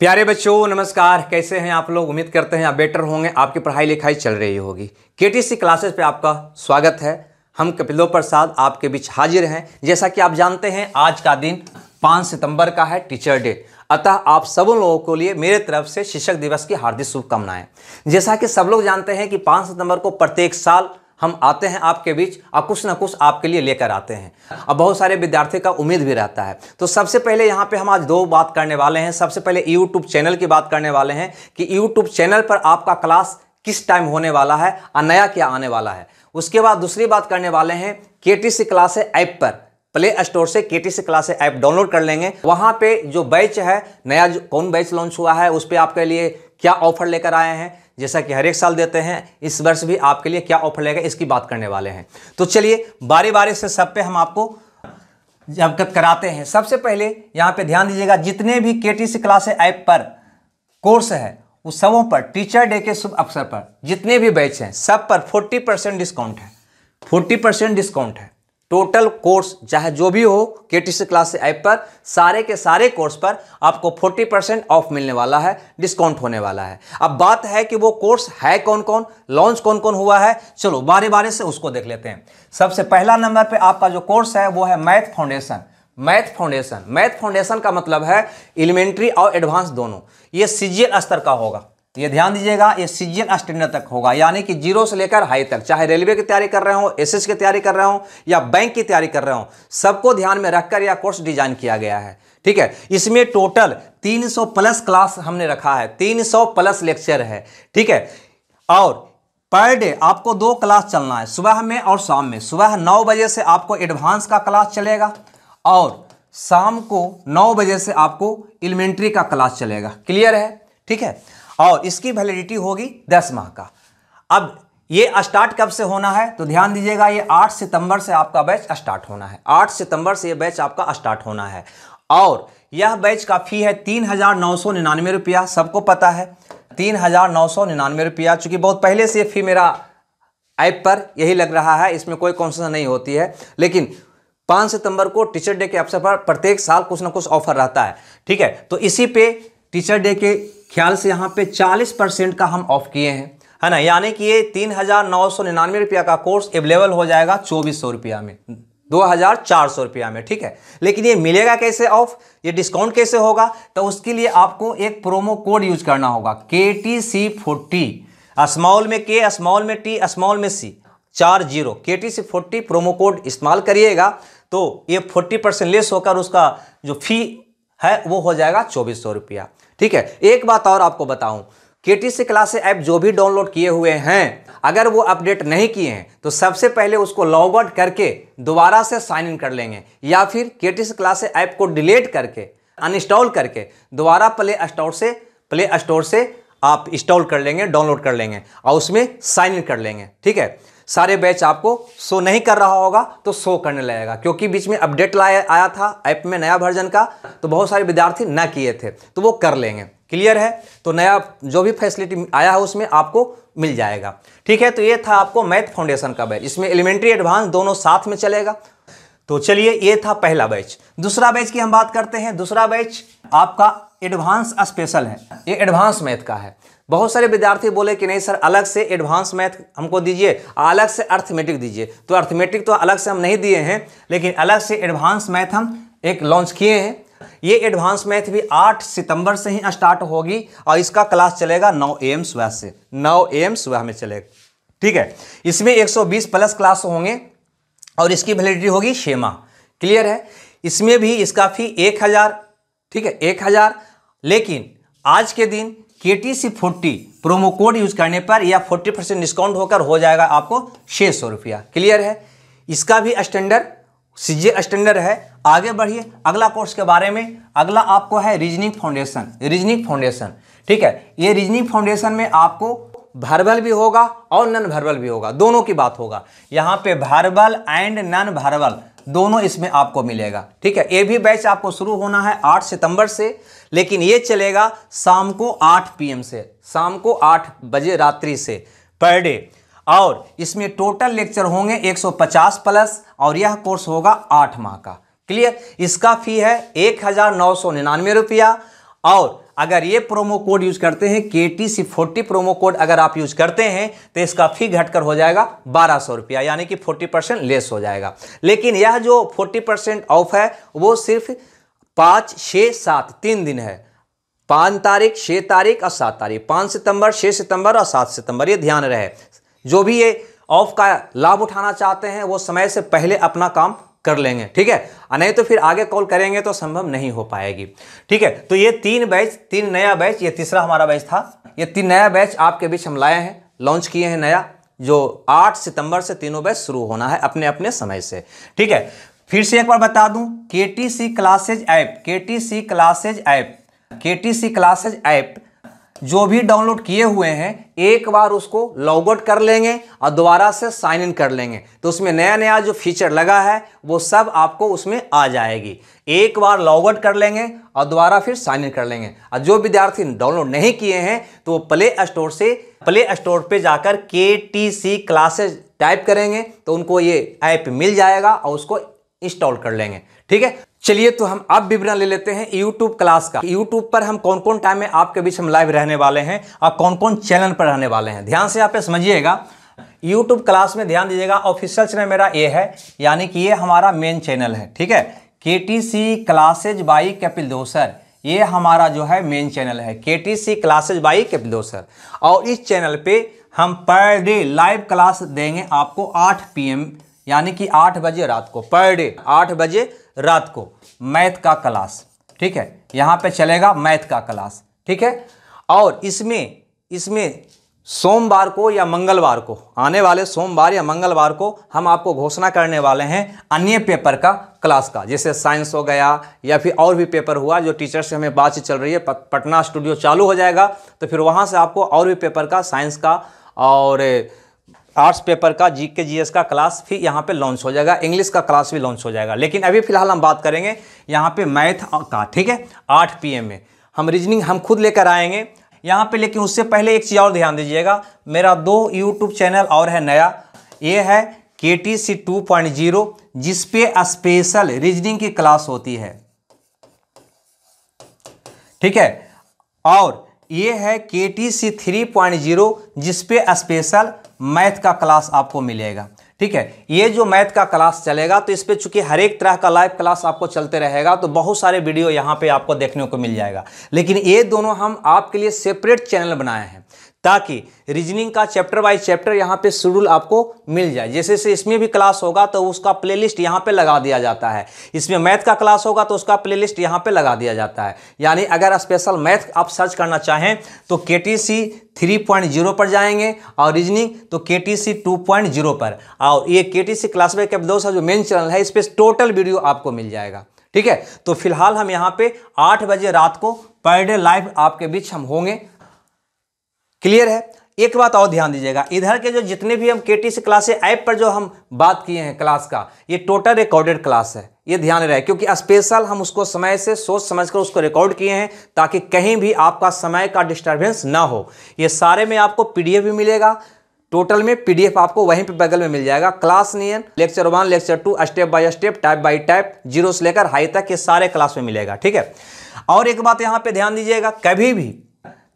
प्यारे बच्चों, नमस्कार। कैसे हैं आप लोग? उम्मीद करते हैं आप बेटर होंगे, आपकी पढ़ाई लिखाई चल रही होगी। केटीसी क्लासेस पे आपका स्वागत है। हम कपिलो प्रसाद आपके बीच हाजिर हैं। जैसा कि आप जानते हैं, आज का दिन 5 सितंबर का है, टीचर डे। अतः आप सब लोगों को लिए मेरे तरफ़ से शिक्षक दिवस की हार्दिक शुभकामनाएँ। जैसा कि सब लोग जानते हैं कि पाँच सितंबर को प्रत्येक साल हम आते हैं आपके बीच और कुछ ना कुछ आपके लिए लेकर आते हैं। अब बहुत सारे विद्यार्थी का उम्मीद भी रहता है। तो सबसे पहले यहाँ पे हम आज दो बात करने वाले हैं। सबसे पहले यूट्यूब चैनल की बात करने वाले हैं कि यूट्यूब चैनल पर आपका क्लास किस टाइम होने वाला है और नया क्या आने वाला है। उसके बाद दूसरी बात करने वाले हैं K T C class app पर। प्ले स्टोर से K T C class app download कर लेंगे। वहाँ पे जो बैच है, नया कौन बैच लॉन्च हुआ है, उस पर आपके लिए क्या ऑफ़र लेकर आए हैं? जैसा कि हर एक साल देते हैं, इस वर्ष भी आपके लिए क्या ऑफ़र लेगा इसकी बात करने वाले हैं। तो चलिए बारी बारी से सब पे हम आपको अवगत कराते हैं। सबसे पहले यहाँ पे ध्यान दीजिएगा, जितने भी K T C class app पर कोर्स है उस सबों पर टीचर डे के शुभ अवसर पर, जितने भी बैच हैं, सब पर 40 परसेंट डिस्काउंट है। 40 परसेंट डिस्काउंट है। टोटल कोर्स चाहे जो भी हो के टी सी क्लास ऐप पर, सारे के सारे कोर्स पर आपको 40 परसेंट ऑफ़ मिलने वाला है डिस्काउंट होने वाला है। अब बात है कि वो कोर्स है कौन कौन लॉन्च कौन कौन हुआ है, चलो बारी बारी से उसको देख लेते हैं। सबसे पहला नंबर पे आपका जो कोर्स है, वो है math foundation math foundation math foundation का मतलब है एलिमेंट्री और एडवांस दोनों। ये सीजीएल स्तर का होगा। ये ध्यान दीजिएगा, ये सीजीएल स्टैंडर्ड तक होगा, यानी कि ज़ीरो से लेकर हाई तक, चाहे रेलवे की तैयारी कर रहे हो, एसएस की तैयारी कर रहे हो, या बैंक की तैयारी कर रहे हो, सबको ध्यान में रखकर यह कोर्स डिज़ाइन किया गया है। ठीक है? इसमें टोटल 300 प्लस क्लास हमने रखा है 300 प्लस लेक्चर है। ठीक है? और पर डे आपको दो क्लास चलना है, सुबह में और शाम में। सुबह नौ बजे से आपको एडवांस का क्लास चलेगा, और शाम को नौ बजे से आपको एलिमेंट्री का क्लास चलेगा। क्लियर है? ठीक है? और इसकी वैलिडिटी होगी दस माह का। अब ये स्टार्ट कब से होना है? तो ध्यान दीजिएगा, ये आठ सितंबर से आपका बैच स्टार्ट होना है। आठ सितंबर से ये बैच आपका स्टार्ट होना है। और यह बैच का फ़ी है, तीन हज़ार नौ सौ निन्यानवे रुपया। सबको पता है, तीन हज़ार नौ सौ निन्यानवे रुपया। चूँकि बहुत पहले से ये फ़ी मेरा ऐप पर यही लग रहा है, इसमें कोई कॉन्सेशन नहीं होती है। लेकिन पाँच सितंबर को टीचर डे के अवसर पर प्रत्येक साल कुछ ना कुछ ऑफ़र रहता है। ठीक है तो इसी पे टीचर डे के ख्याल से यहाँ पे 40 परसेंट का हम ऑफ़ किए हैं, है ना? यानी कि ये तीन हज़ार नौ सौ निन्यानवे रुपया का कोर्स अवेलेबल हो जाएगा चौबीस सौ रुपया में, दो हज़ार चार सौ रुपया में, ठीक है? लेकिन ये मिलेगा कैसे ऑफ़ ये डिस्काउंट कैसे होगा? तो उसके लिए आपको एक प्रोमो कोड यूज़ करना होगा के टी सी फोर्टी स्मॉल में के स्मॉल में टी स्मॉल में सी चार zero K T C forty promo code इस्तेमाल करिएगा तो ये फोर्टी परसेंट लेस होकर उसका जो फ़ी है, वो हो जाएगा चौबीस सौ रुपया। ठीक है, एक बात और आपको बताऊँ। केटीसी क्लास ऐप जो भी डाउनलोड किए हुए हैं, अगर वो अपडेट नहीं किए हैं तो सबसे पहले उसको लॉग आउट करके दोबारा से साइन इन कर लेंगे, या फिर केटीसी क्लास ऐप को डिलीट करके अनइंस्टॉल करके, दोबारा प्ले स्टोर से प्ले स्टोर से आप इंस्टॉल कर लेंगे डाउनलोड कर लेंगे, और उसमें साइन इन कर लेंगे, ठीक है? सारे बैच आपको शो नहीं कर रहा होगा तो शो करने लगेगा। क्योंकि बीच में अपडेट लाया, आया था ऐप में नया वर्जन का तो बहुत सारे विद्यार्थी न किए थे तो वो कर लेंगे। क्लियर है? तो नया जो भी फैसिलिटी आया है, उसमें आपको मिल जाएगा। ठीक है? तो ये था आपको मैथ फाउंडेशन का बैच। इसमें एलिमेंट्री एडवांस दोनों साथ में चलेगा। तो चलिए, ये था पहला बैच। दूसरा बैच की हम बात करते हैं। दूसरा बैच आपका एडवांस स्पेशल है। ये एडवांस मैथ का है। बहुत सारे विद्यार्थी बोले कि नहीं, सर, अलग से एडवांस मैथ हमको दीजिए, अलग से अर्थमेटिक दीजिए। तो अर्थमेटिक तो अलग से हम नहीं दिए हैं, लेकिन अलग से एडवांस मैथ हम एक लॉन्च किए हैं। ये एडवांस मैथ भी 8 सितंबर से ही स्टार्ट होगी और इसका क्लास चलेगा 9 एम सुबह से। 9 एम सुबह में चलेगा। ठीक है? इसमें 120 प्लस क्लास होंगे और इसकी वैलिडिटी होगी छः माह क्लियर है? इसमें भी इसका फ़ी एक हज़ार, ठीक है? एक हज़ार, लेकिन आज के दिन K T C forty promo code use करने पर या फोर्टी परसेंट डिस्काउंट होकर हो जाएगा आपको छः सौ रुपया। क्लियर है? इसका भी स्टैंडर्ड सीजे स्टैंडर्ड है। आगे बढ़िए, अगला कोर्स के बारे में। अगला आपको है रीजनिंग फाउंडेशन रीजनिंग फाउंडेशन ठीक है? ये रीजनिंग फाउंडेशन में आपको भर्बल भी होगा और नन भर्बल भी होगा। दोनों की बात होगा। यहाँ पे भर्बल एंड नन भर्बल दोनों इसमें आपको मिलेगा। ठीक है, ये भी बैच आपको शुरू होना है 8 सितंबर से, लेकिन ये चलेगा शाम को 8 पीएम से, शाम को 8 बजे रात्रि से, पर डे। और इसमें टोटल लेक्चर होंगे 150 प्लस, और यह कोर्स होगा आठ माह का। क्लियर? इसका फ़ी है एक हज़ार नौ सौ निन्यानवे रुपया, और अगर ये प्रोमो कोड यूज़ करते हैं K T C forty promo code अगर आप यूज़ करते हैं तो इसका फ़ी घटकर हो जाएगा बारह सौ रुपया, यानी कि फोर्टी परसेंट लेस हो जाएगा। लेकिन यह जो फोर्टी परसेंट ऑफ़ है, वो सिर्फ़ पाँच छः सात, तीन दिन है। पाँच तारीख छः तारीख और सात तारीख। पाँच सितंबर छः सितंबर और सात सितंबर, ये ध्यान रहे। जो भी ये ऑफ़ का लाभ उठाना चाहते हैं, वो समय से पहले अपना काम कर लेंगे, ठीक है? नहीं तो फिर आगे कॉल करेंगे तो संभव नहीं हो पाएगी, ठीक है? तो ये तीन बैच, तीन नया बैच, ये तीसरा हमारा बैच था। ये तीन नया बैच आपके बीच हम लाए हैं, लॉन्च किए हैं नया, जो 8 सितंबर से तीनों बैच शुरू होना है अपने अपने समय से, ठीक है? फिर से एक बार बता दूँ K T C classes app K T C classes app K T C classes app जो भी डाउनलोड किए हुए हैं, एक बार उसको लॉग आउट कर लेंगे और दोबारा से साइन इन कर लेंगे। तो उसमें नया नया जो फीचर लगा है, वो सब आपको उसमें आ जाएगी। एक बार लॉग आउट कर लेंगे और दोबारा फिर साइन इन कर लेंगे। और जो विद्यार्थी डाउनलोड नहीं किए हैं तो वो प्ले स्टोर से प्ले स्टोर पे जाकर के टी सी क्लासेज टाइप करेंगे तो उनको ये ऐप मिल जाएगा और उसको इंस्टॉल कर लेंगे। ठीक है? चलिए तो हम अब विवरण ले लेते हैं यूट्यूब क्लास का। यूट्यूब पर हम कौन कौन टाइम में आपके बीच हम लाइव रहने वाले हैं और कौन कौन चैनल पर रहने वाले हैं। ध्यान से आप समझिएगा। यूट्यूब क्लास में ध्यान दीजिएगा ऑफिशियल चैनल मेरा ये है, यानी कि ये हमारा मेन चैनल है, ठीक है? K T C classes by Kapil Dosar ये हमारा जो है मेन चैनल है। K T C classes by Kapil Dosar और इस चैनल पे हम पर डे लाइव क्लास देंगे आपको 8 पीएम यानी कि 8 बजे रात को। पर डे 8 बजे रात को। मैथ का क्लास। ठीक है? यहाँ पे चलेगा मैथ का क्लास। ठीक है? और इसमें इसमें सोमवार को या मंगलवार को, आने वाले सोमवार या मंगलवार को हम आपको घोषणा करने वाले हैं अन्य पेपर का क्लास का। जैसे साइंस हो गया या फिर और भी पेपर हुआ जो टीचर से हमें बातचीत चल रही है पटना स्टूडियो चालू हो जाएगा तो फिर वहाँ से आपको और भी पेपर का, साइंस का और आर्ट्स पेपर का जी के जी का क्लास भी यहाँ पे लॉन्च हो जाएगा। इंग्लिश का क्लास भी लॉन्च हो जाएगा। लेकिन अभी फ़िलहाल हम बात करेंगे यहाँ पे मैथ का, ठीक है? आठ पी में। हम रीजनिंग हम खुद लेकर आएँगे। यहाँ पे लेकिन उससे पहले एक चीज़ और ध्यान दीजिएगा। मेरा दो यूट्यूब चैनल और है नया। ये है K T C two point zero जिसपे स्पेशल रीजनिंग की क्लास होती है। ठीक है? और ये है K T C three point zero जिसपे स्पेशल मैथ का क्लास आपको मिलेगा। ठीक है? ये जो मैथ का क्लास चलेगा तो इस पर चूँकि हर एक तरह का लाइव क्लास आपको चलते रहेगा तो बहुत सारे वीडियो यहाँ पे आपको देखने को मिल जाएगा। लेकिन ये दोनों हम आपके लिए सेपरेट चैनल बनाए हैं। ताकि रीजनिंग का चैप्टर बाय चैप्टर यहाँ पे शेड्यूल आपको मिल जाए। जैसे से इसमें भी क्लास होगा तो उसका प्लेलिस्ट यहाँ पे लगा दिया जाता है। इसमें मैथ का क्लास होगा तो उसका प्लेलिस्ट यहाँ पे लगा दिया जाता है। यानी अगर स्पेशल मैथ आप सर्च करना चाहें तो K T C three point zero पर जाएँगे और रीजनिंग तो K T C two point zero पर। और ये K T C class by cap जो मेन चैनल है, इस पर टोटल वीडियो आपको मिल जाएगा। ठीक है? तो फ़िलहाल हम यहाँ पे आठ बजे रात को पर डे लाइव आपके बीच हम होंगे। क्लियर है? एक बात और ध्यान दीजिएगा। इधर के जो जितने भी हम के टी सी क्लास ऐप पर जो हम बात किए हैं क्लास का, ये टोटल रिकॉर्डेड क्लास है। ये ध्यान रहे, क्योंकि स्पेशल हम उसको समय से, सोच समझकर उसको रिकॉर्ड किए हैं, ताकि कहीं भी आपका समय का डिस्टर्बेंस ना हो। ये सारे में आपको पीडीएफ भी मिलेगा। टोटल में पीडीएफ आपको वहीं पे बगल में मिल जाएगा। Class neon lecture one lecture two step by step type by type zero से लेकर हाई तक ये सारे क्लास में मिलेगा। ठीक है? और एक बात यहाँ पे ध्यान दीजिएगा। कभी भी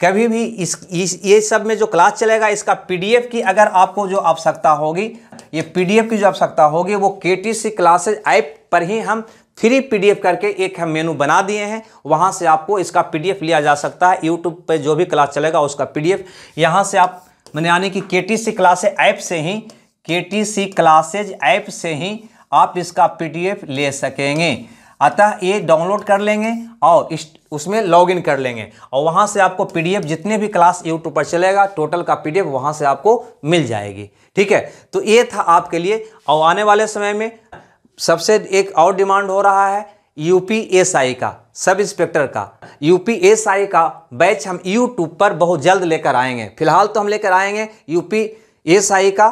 कभी भी इस, इस ये सब में जो क्लास चलेगा इसका पीडीएफ की अगर आपको जो आवश्यकता होगी ये पीडीएफ की जो आवश्यकता होगी वो के टी सी क्लासेज ऐप पर ही हम फ्री पीडीएफ करके एक हम मेनू बना दिए हैं। वहाँ से आपको इसका पीडीएफ लिया जा सकता है। यूट्यूब पे जो भी क्लास चलेगा उसका पीडीएफ यहाँ से आप मैंने यानी कि के टी सी क्लासेज ऐप से ही के टी सी क्लासेज ऐप से ही आप इसका पीडीएफ ले सकेंगे। अतः ये डाउनलोड कर लेंगे और इस उसमें लॉगिन कर लेंगे। और वहाँ से आपको पीडीएफ जितने भी क्लास यूट्यूब पर चलेगा टोटल का पीडीएफ वहाँ से आपको मिल जाएगी। ठीक है? तो ये था आपके लिए। और आने वाले समय में सबसे एक और डिमांड हो रहा है यूपी एसआई का सब इंस्पेक्टर का। यूपी एसआई का बैच हम यूट्यूब पर बहुत जल्द लेकर आएँगे। फ़िलहाल तो हम लेकर आएँगे यूपीएसआई का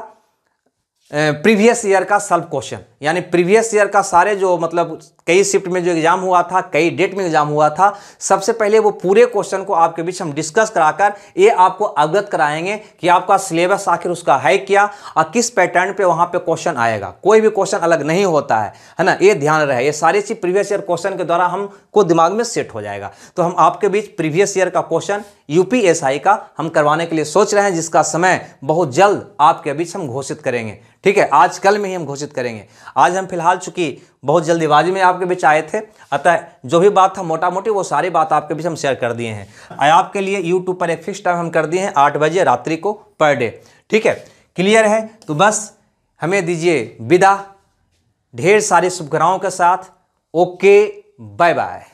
प्रीवियस ईयर का सल्व क्वेश्चन यानी प्रीवियस ईयर का सारे जो मतलब कई शिफ्ट में जो एग्ज़ाम हुआ था, कई डेट में एग्ज़ाम हुआ था, सबसे पहले वो पूरे क्वेश्चन को आपके बीच हम डिस्कस कराकर ये आपको अवगत कराएँगे कि आपका सिलेबस आखिर उसका है क्या और किस पैटर्न पे वहाँ पे क्वेश्चन आएगा। कोई भी क्वेश्चन अलग नहीं होता है है ना? ये ध्यान रहे। ये सारी चीज़ प्रीवियस ईयर क्वेश्चन के द्वारा हमको दिमाग में सेट हो जाएगा। तो हम आपके बीच प्रीवियस ईयर का क्वेश्चन यूपीएसआई का हम करवाने के लिए सोच रहे हैं, जिसका समय बहुत जल्द आपके बीच हम घोषित करेंगे। ठीक है? आज कल में ही हम घोषित करेंगे। आज हम फ़िलहाल चूँकि बहुत जल्दीबाजी में आपके बीच आए थे। अतः जो भी बात था मोटा मोटी वो सारी बात आपके बीच हम शेयर कर दिए हैं। आपके लिए यूट्यूब पर एक फिक्स टाइम हम कर दिए हैं आठ बजे रात्रि को पर डे ठीक है? क्लियर है? तो बस हमें दीजिए विदा। ढेर सारी शुभकामनाओं के साथ। Okay bye bye